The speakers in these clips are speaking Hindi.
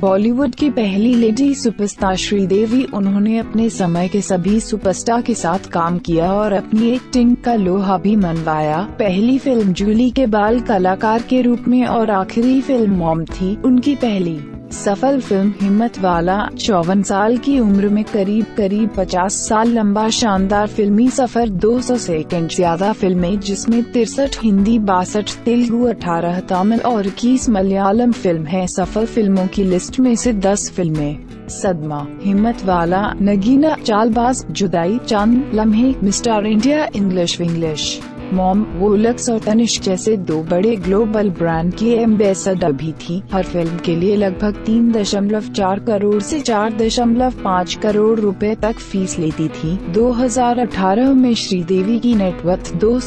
बॉलीवुड की पहली लेडी सुपरस्टार श्रीदेवी, उन्होंने अपने समय के सभी सुपरस्टार के साथ काम किया और अपनी एक्टिंग का लोहा भी मनवाया। पहली फ़िल्म जूली के बाल कलाकार के रूप में और आखिरी फ़िल्म मॉम थी, उनकी पहली। सफल फ़िल्म हिम्मत वाला चौवन साल की उम्र में करीब करीब 50 साल लंबा शानदार फिल्मी सफ़र 200 सेकंड ज़्यादा फ़िल्में, जिसमें तिरसठ हिंदी, बासठ तेलुगु 18 तमिल और इक्कीस मलयालम फ़िल्म है। सफल फ़िल्मों की लिस्ट में से 10 फ़िल्में। सदमा, हिम्मत वाला, नगीना, चालबाज, जुदाई, चंद, Lamhe, mister India, English, Vinglish. Mom वोलक्स और तनिष्क जैसे दो बड़े ग्लोबल ब्रांड की एम्बेसडर भी थी। हर फ़िल्म के लिए लगभग तीन दशमलव चार करोड़ से चार दशमलव पाँच करोड़ रुपए तक फ़ीस लेती थी। 2018 में श्रीदेवी की नेटवर्थ दो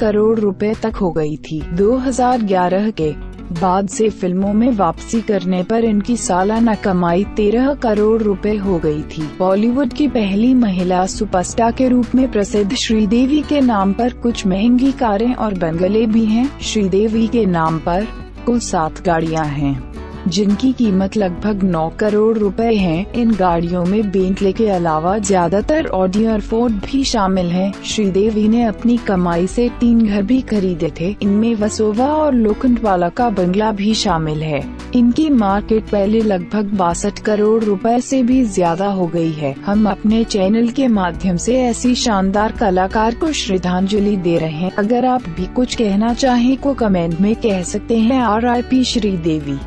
करोड़ रुपए तक हो गई थी। 2011 के बाद से फ़िल्मों में वापसी करने पर इनकी सालाना कमाई तेरह करोड़ रुपए हो गई थी बॉलीवुड की पहली महिला सुपरस्टार के रूप में प्रसिद्ध श्रीदेवी के नाम पर कुछ महँगी कारें और बंगले भी हैं। श्रीदेवी के नाम पर कुल सात गाड़ियाँ हैं जिनकी कीमत लगभग 9 करोड़ रुपए है, इन गाड़ियों में बेंटले के अलावा ज़्यादातर ऑडी और फोर्ड भी शामिल हैं। श्रीदेवी ने अपनी कमाई से तीन घर भी खरीदे थे। इनमें वसोवा और लोखंडवाला का बंगला भी शामिल है। इनकी मार्केट पहले लगभग बासठ करोड़ रुपए से भी ज़्यादा हो गई है। हम अपने चैनल के माध्यम से ऐसी शानदार कलाकार को श्रद्धांजलि दे रहे हैं। अगर आप भी कुछ कहना चाहें, को कमेंट में कह सकते हैं। R I P Sridevi.